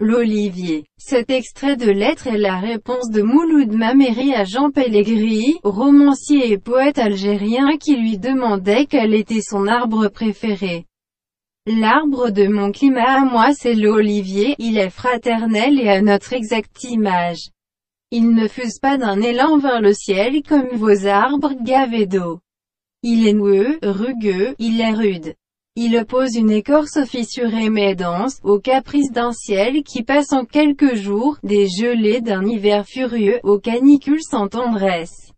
L'Olivier. Cet extrait de lettre est la réponse de Mouloud Mameri à Jean Pellegrini, romancier et poète algérien qui lui demandait quel était son arbre préféré. L'arbre de mon climat à moi c'est l'olivier, il est fraternel et à notre exacte image. Il ne fuse pas d'un élan vers le ciel comme vos arbres gavés d'eau. Il est noueux, rugueux, il est rude. Il oppose une écorce fissurée mais dense, aux caprices d'un ciel qui passe en quelques jours, des gelées d'un hiver furieux, aux canicules sans tendresse.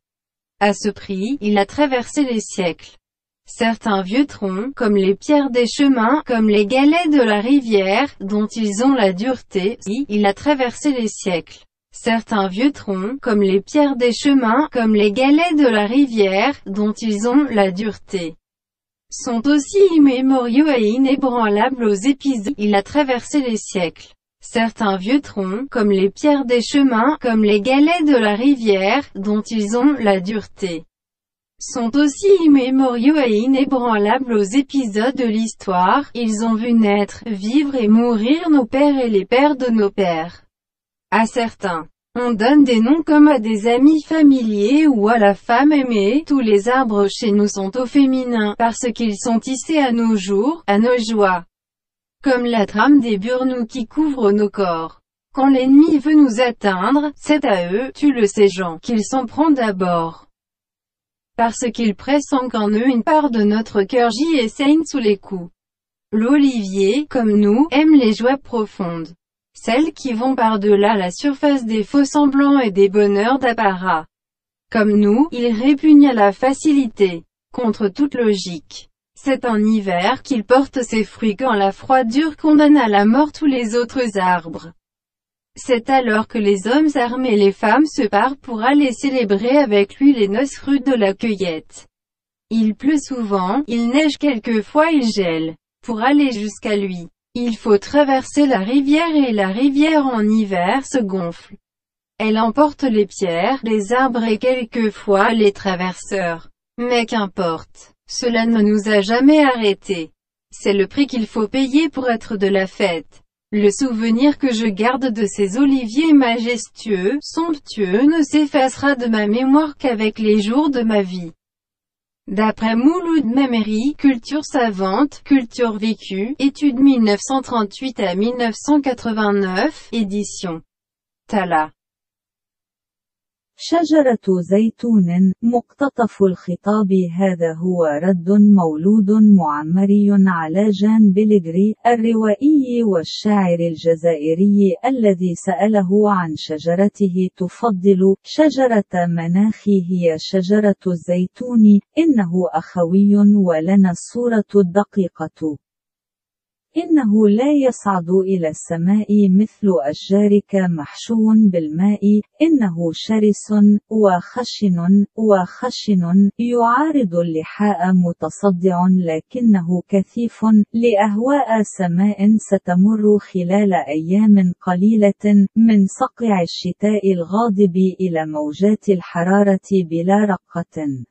À ce prix, il a traversé les siècles. Certains vieux troncs, comme les pierres des chemins, comme les galets de la rivière, dont ils ont la dureté, il a traversé les siècles. Certains vieux troncs, comme les pierres des chemins, comme les galets de la rivière, dont ils ont la dureté, sont aussi immémoriaux et inébranlables aux épisodes. Il a traversé les siècles. Certains vieux troncs, comme les pierres des chemins, comme les galets de la rivière, dont ils ont la dureté, sont aussi immémoriaux et inébranlables aux épisodes de l'histoire, ils ont vu naître, vivre et mourir nos pères et les pères de nos pères. À certains, on donne des noms comme à des amis familiers ou à la femme aimée, tous les arbres chez nous sont au féminin, parce qu'ils sont tissés à nos jours, à nos joies. Comme la trame des burnous qui couvrent nos corps. Quand l'ennemi veut nous atteindre, c'est à eux, tu le sais Jean, qu'il s'en prend d'abord parce qu'ils pressent en eux une part de notre cœur J et saigne sous les coups. L'olivier, comme nous, aime les joies profondes. Celles qui vont par-delà la surface des faux semblants et des bonheurs d'apparat. Comme nous, il répugne à la facilité, contre toute logique. C'est en hiver qu'il porte ses fruits quand la froidure condamne à la mort tous les autres arbres. C'est alors que les hommes armés et les femmes se parent pour aller célébrer avec lui les noces rudes de la cueillette. Il pleut souvent, il neige quelquefois il gèle. Pour aller jusqu'à lui, il faut traverser la rivière et la rivière en hiver se gonfle. Elle emporte les pierres, les arbres et quelquefois les traverseurs. Mais qu'importe, cela ne nous a jamais arrêtés. C'est le prix qu'il faut payer pour être de la fête. Le souvenir que je garde de ces oliviers majestueux, somptueux ne s'effacera de ma mémoire qu'avec les jours de ma vie. D'après Mouloud Mameri, Culture savante, Culture vécue, étude 1938 à 1989, édition Tala. شجرة زيتون مقتطف الخطاب هذا هو رد مولود معمري على جان بيلغري الروائي والشاعر الجزائري الذي سأله عن شجرته تفضل شجرة مناخي هي شجرة الزيتون إنه أخوي ولنا الصورة الدقيقة. إنه لا يصعد إلى السماء مثل أشجارك محشو بالماء إنه شرس وخشن وخشن يعارض اللحاء متصدع لكنه كثيف لأهواء سماء ستمر خلال أيام قليلة من صقع الشتاء الغاضب إلى موجات الحرارة بلا رقة.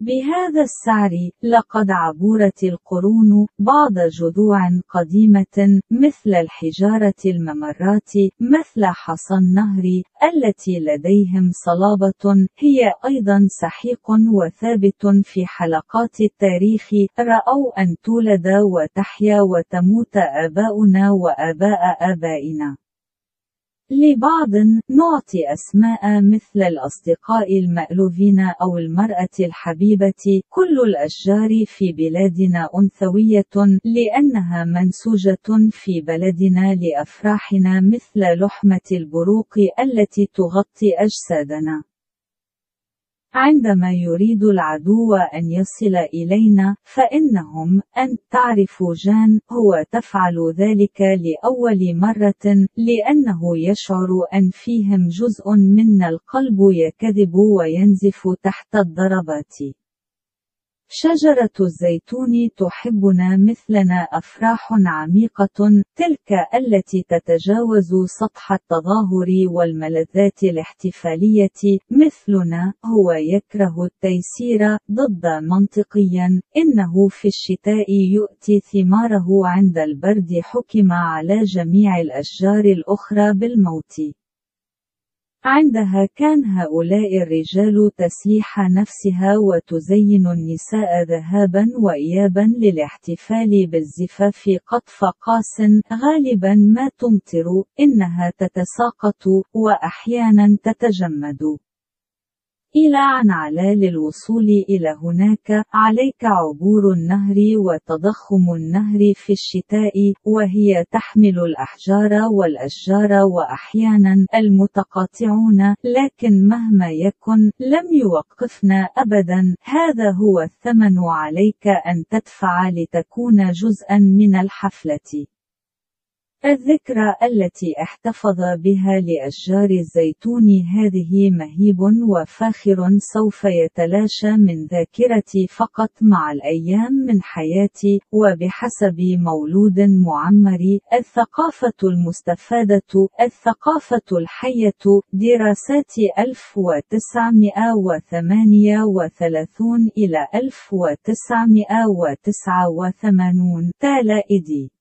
بهذا السعر، لقد عبرت القرون بعض جذوع قديمة مثل الحجارة الممرات مثل حصى النهر التي لديهم صلابة هي أيضا سحيق وثابت في حلقات التاريخ رأوا أن تولد وتحيا وتموت آباؤنا وآباء آبائنا. لبعض نعطي أسماء مثل الأصدقاء المألوفين أو المرأة الحبيبة. كل الأشجار في بلادنا أنثوية لأنها منسوجة في بلدنا لأفراحنا مثل لحمة البروق التي تغطي أجسادنا. عندما يريد العدو أن يصل إلينا فإنهم أن تعرف جان هو تفعل ذلك لأول مرة لأنه يشعر أن فيهم جزء منا القلب يكذب وينزف تحت الضربات. شجرة الزيتون تحبنا مثلنا أفراح عميقة تلك التي تتجاوز سطح التظاهر والملذات الاحتفالية مثلنا هو يكره التيسير ضد منطقيا إنه في الشتاء يؤتي ثماره عند البرد حكم على جميع الأشجار الأخرى بالموت. عندها كان هؤلاء الرجال تسيح نفسها وتزين النساء ذهابا وإيابا للاحتفال بالزفاف قطف قاس غالبا ما تمطر إنها تتساقط وأحيانا تتجمد. إلى عن على للوصول إلى هناك عليك عبور النهر وتضخم النهر في الشتاء وهي تحمل الأحجار والأشجار وأحيانا المتقاطعون لكن مهما يكن لم يوقفنا أبدا. هذا هو الثمن عليك أن تدفع لتكون جزءا من الحفلة. الذكرى التي احتفظ بها لأشجار الزيتون هذه مهيب وفاخر سوف يتلاشى من ذاكرتي فقط مع الأيام من حياتي وبحسب مولود معمر الثقافة المستفادة الثقافة الحية دراسات 1938 إلى 1989 تالا إدي